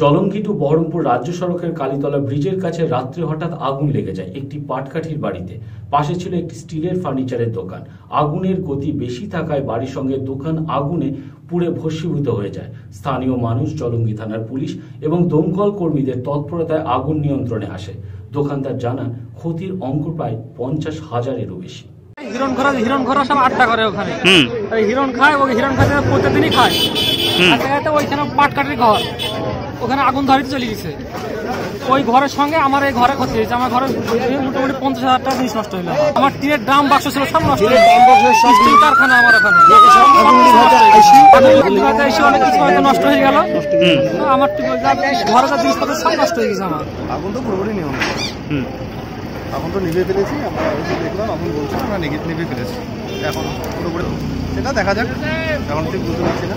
জলঙ্গি বহরমপুর রাজ্য সড়কের কালীতলা ব্রিজের কাছে রাত্রে হঠাৎ আগুন লেগে যায় একটি পাটকাঠির বাড়িতে। পাশে ছিল একটি স্টিলের ফার্নিচারের দোকান। আগুনের গতি বেশি থাকায় বাড়ির সঙ্গে দোকান আগুনে পুড়ে ভস্মীভূত হয়ে যায়। স্থানীয় মানুষ জলঙ্গি থানার পুলিশ এবং দমকল কর্মীদের তৎপরতায় আগুন নিয়ন্ত্রণে আসে। দোকানদার জানান ক্ষতির অঙ্ক প্রায় পঞ্চাশ হাজারেরও বেশি। হিরণ ঘোরা হিরণ ঘোরা সব আড্ডা করে ওখানে। হিরণ খায় ওই হিরণ খাতে প্রতিদিনই খায়। ওইখানে পাটকাঠির ঘর। ওখানে আগুন ধরিতে চলে গেছে। ওই ঘরের সঙ্গে আমার এই ঘরে ক্ষতি হয়েছে। আমার ঘরে মোটামুটি পঞ্চাশ হাজার টাকা জিনিস নষ্ট হইল। আমার টিনের ড্রাম বাক্স ছিল সব নষ্ট হয়ে কারখানা আমার ওখানে এসে অনেক কিছু হয়তো নষ্ট হয়ে গেল। আমার টি- ঘরে যা জিনিসপত্র সব নষ্ট হয়ে গেছে আমার। আগুন তো পুরোপুরি নিয়ম এখন তো নিভে ফেলেছি আমরা দেখলাম এখন বলছি আমরা নিভে নিভে ফেলেছি। এখন পুরোপুরি সেটা দেখা যাক। এখন ঠিক বুঝতে পারছি না।